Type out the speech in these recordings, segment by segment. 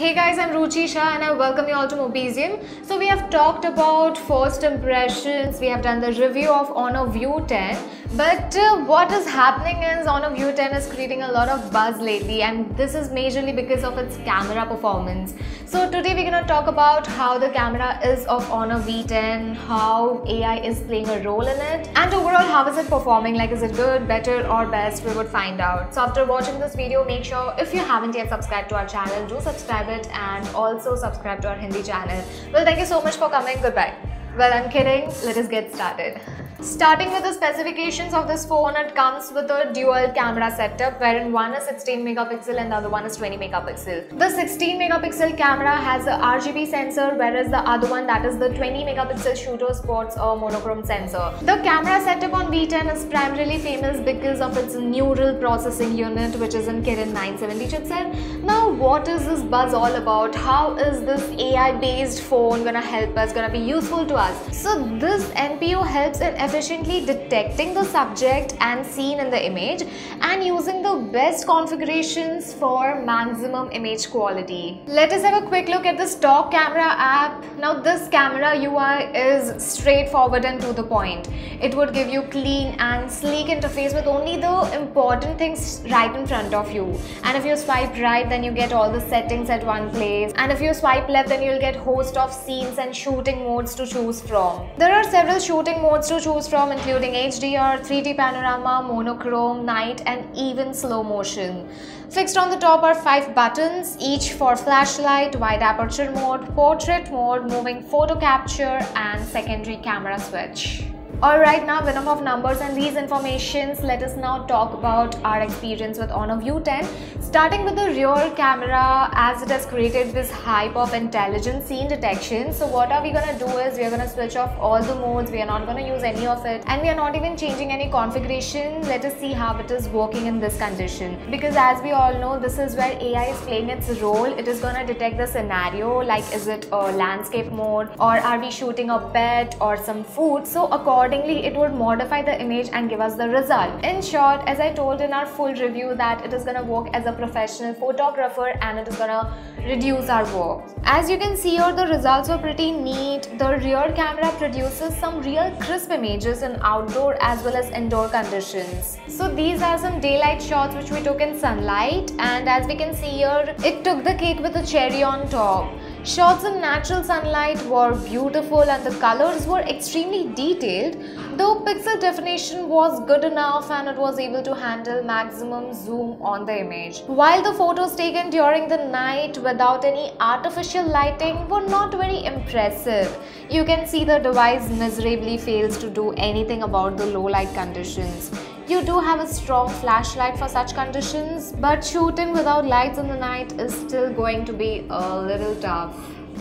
Hey guys, I'm Ruchi Shah and I welcome you all to Mobisium. So we have talked about first impressions, we have done the review of Honor View 10 but uh, what is happening is Honor View 10 is creating a lot of buzz lately and this is majorly because of its camera performance. So today we're going to talk about how the camera is of Honor V10, how AI is playing a role in it and overall how is it performing, like is it good, better or best, we would find out. So after watching this video, make sure if you haven't yet subscribed to our channel, do subscribe it and also subscribe to our Hindi channel. Well, thank you so much for coming. Goodbye. Well, I'm kidding. Let us get started. Starting with the specifications of this phone, it comes with a dual camera setup wherein one is 16 megapixel and the other one is 20 megapixel. The 16 megapixel camera has a RGB sensor whereas the other one that is the 20 megapixel shooter sports a monochrome sensor. The camera setup on V10 is primarily famous because of its neural processing unit which is in Kirin 970 chipset. Now what is this buzz all about? How is this AI based phone gonna help us, gonna be useful to us? So this NPU helps in efficiently detecting the subject and scene in the image and using the best configurations for maximum image quality. Let us have a quick look at the stock camera app. Now this camera UI is straightforward and to the point. It would give you clean and sleek interface with only the important things right in front of you. And if you swipe right then you get all the settings at one place and if you swipe left then you'll get host of scenes and shooting modes to choose from. There are several shooting modes to choose choose from including HDR, 3D panorama, monochrome, night and even slow motion. Fixed on the top are 5 buttons, each for flashlight, wide aperture mode, portrait mode, moving photo capture and secondary camera switch. Alright now enough of numbers and these informations let us now talk about our experience with Honor View 10 starting with the rear camera as it has created this hype of intelligent scene detection so what are we gonna do is we are gonna switch off all the modes we are not gonna use any of it and we are not even changing any configuration. Let us see how it is working in this condition. Because as we all know this is where AI is playing its role. It is gonna detect the scenario like is it a landscape mode or are we shooting a pet or some food? So according accordingly it would modify the image and give us the result. In short, as I told in our full review that it is to work as a professional photographer and it is to reduce our work. As you can see here, the results were pretty neat. The rear camera produces some real crisp images in outdoor as well as indoor conditions. So these are some daylight shots which we took in sunlight and as we can see here, it took the cake with a cherry on top. Shots in natural sunlight were beautiful and the colors were extremely detailed though pixel definition was good enough and it was able to handle maximum zoom on the image. While the photos taken during the night without any artificial lighting were not very impressive, you can see the device miserably fails to do anything about the low light conditions. You do have a strong flashlight for such conditions, but shooting without lights in the night is still going to be a little tough.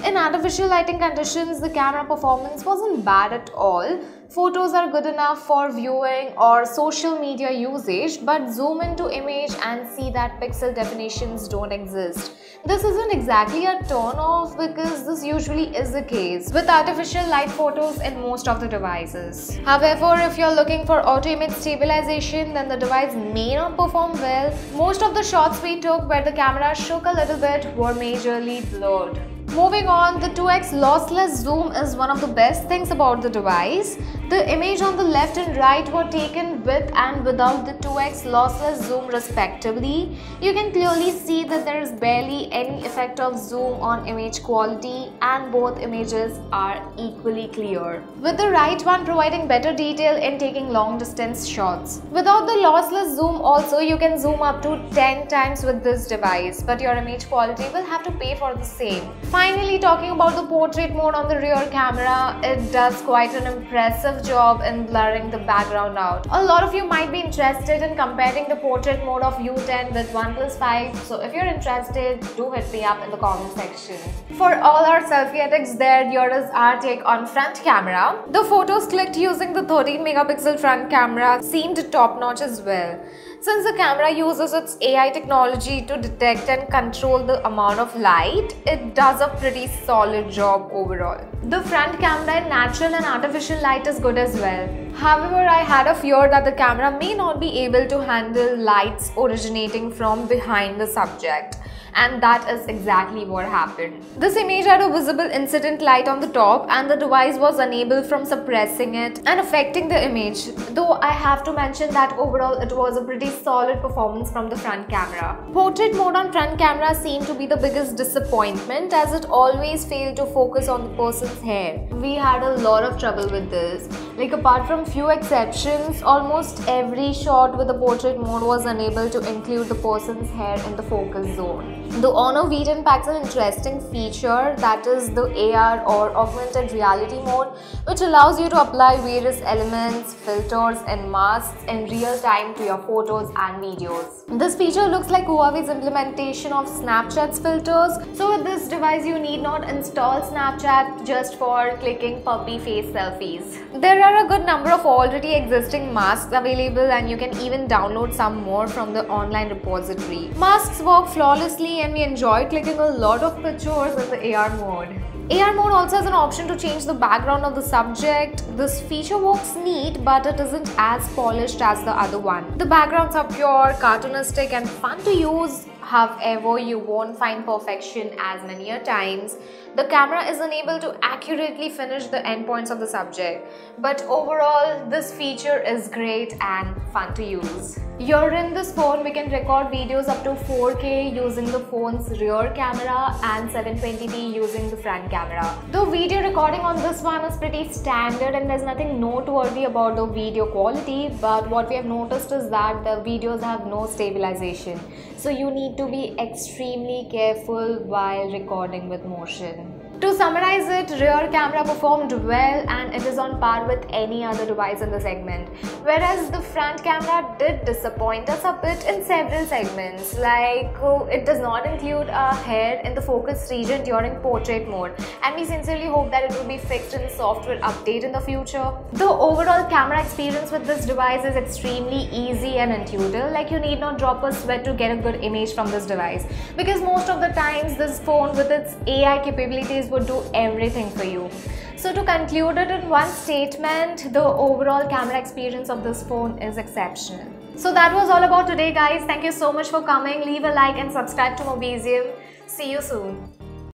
In artificial lighting conditions, the camera performance wasn't bad at all, Photos are good enough for viewing or social media usage but zoom into image and see that pixel definitions don't exist. This isn't exactly a turn off because this usually is the case with artificial light photos in most of the devices. However, if you're looking for auto image stabilization then the device may not perform well. Most of the shots we took where the camera shook a little bit were majorly blurred. Moving on, the 2x lossless zoom is one of the best things about the device. The image on the left and right were taken with and without the 2x lossless zoom respectively. You can clearly see that there is barely any effect of zoom on image quality and both images are equally clear. With the right one providing better detail in taking long distance shots. Without the lossless zoom also you can zoom up to 10 times with this device but your image quality will have to pay for the same. Finally talking about the portrait mode on the rear camera, it does quite an impressive job in blurring the background out. A lot of you might be interested in comparing the portrait mode of V10 with OnePlus 5. So if you're interested, do hit me up in the comment section. For all our selfie addicts there, here is our take on front camera. The photos clicked using the 13 megapixel front camera seemed top notch as well. Since the camera uses its AI technology to detect and control the amount of light, it does a pretty solid job overall. The front camera in natural and artificial light is good as well. However, I had a fear that the camera may not be able to handle lights originating from behind the subject and that is exactly what happened. This image had a visible incident light on the top and the device was unable from suppressing it and affecting the image. Though I have to mention that overall it was a pretty solid performance from the front camera. Portrait mode on front camera seemed to be the biggest disappointment as it always failed to focus on the person's hair. We had a lot of trouble with this. Like apart from few exceptions, almost every shot with the portrait mode was unable to include the person's hair in the focus zone. The Honor V10 packs an interesting feature that is the AR or augmented reality mode which allows you to apply various elements, filters and masks in real time to your photos and videos. This feature looks like Huawei's implementation of Snapchat's filters. So with this device you need not install Snapchat just for clicking puppy face selfies. There are a good number of already existing masks available and you can even download some more from the online repository. Masks work flawlessly and we enjoy clicking a lot of pictures in the AR mode. AR mode also has an option to change the background of the subject. This feature works neat but it isn't as polished as the other one. The backgrounds are pure, cartoonistic and fun to use However, you won't find perfection as many a times. The camera is unable to accurately finish the endpoints of the subject. But overall, this feature is great and fun to use. Here in this phone, we can record videos up to 4K using the phone's rear camera and 720p using the front camera. The video recording on this one is pretty standard and there's nothing noteworthy about the video quality but what we have noticed is that the videos have no stabilization. So you need to be extremely careful while recording with motion. To summarize it, rear camera performed well and it is on par with any other device in the segment. Whereas the front camera did disappoint us a bit in several segments like oh, it does not include a hair in the focus region during portrait mode and we sincerely hope that it will be fixed in the software update in the future. The overall camera experience with this device is extremely easy and intuitive like you need not drop a sweat to get a good image from this device because most of the times this phone with its AI capabilities would do everything for you. So to conclude it in one statement, the overall camera experience of this phone is exceptional. So that was all about today guys. Thank you so much for coming. Leave a like and subscribe to Mobisium. See you soon.